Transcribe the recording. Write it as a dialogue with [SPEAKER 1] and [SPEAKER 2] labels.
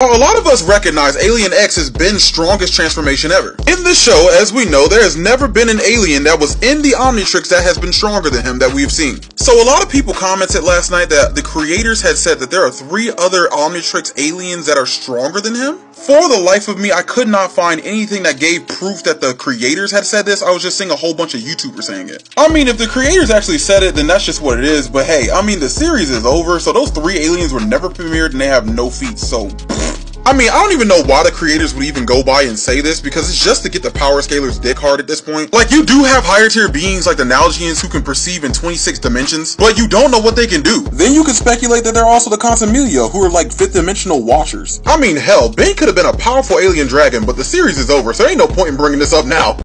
[SPEAKER 1] A lot of us recognize Alien X has been strongest transformation ever. In this show, as we know, there has never been an alien that was in the Omnitrix that has been stronger than him that we've seen. So a lot of people commented last night that the creators had said that there are three other Omnitrix aliens that are stronger than him. For the life of me, I could not find anything that gave proof that the creators had said this. I was just seeing a whole bunch of YouTubers saying it. I mean, if the creators actually said it, then that's just what it is. But hey, I mean, the series is over, so those three aliens were never premiered and they have no feet, so... I mean, I don't even know why the creators would even go by and say this because it's just to get the power scalers dick hard at this point. Like, you do have higher tier beings like the Nalgians who can perceive in 26 dimensions, but you don't know what they can do. Then you can speculate that they're also the Contumelia who are like fifth dimensional watchers. I mean, hell, Bane could have been a powerful alien dragon, but the series is over, so there ain't no point in bringing this up now.